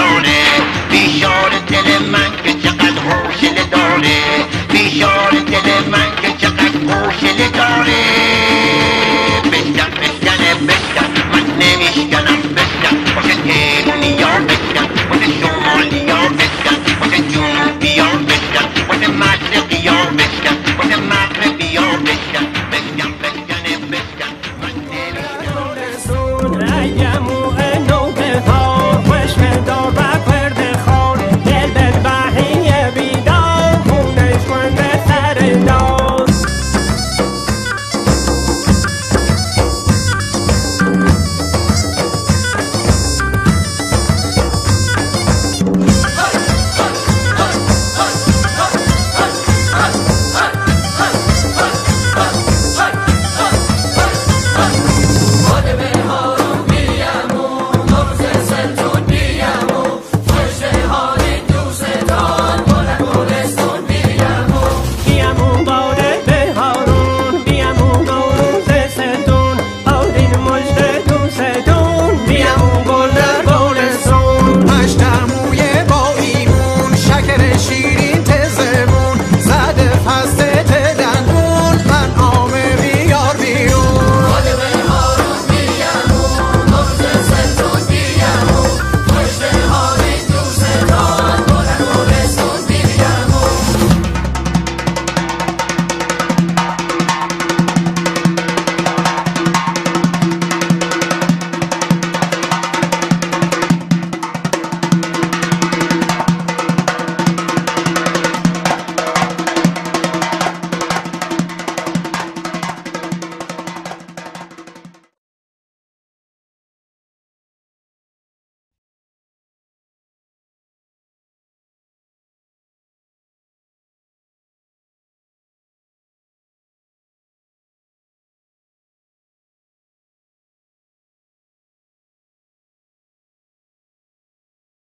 Tony.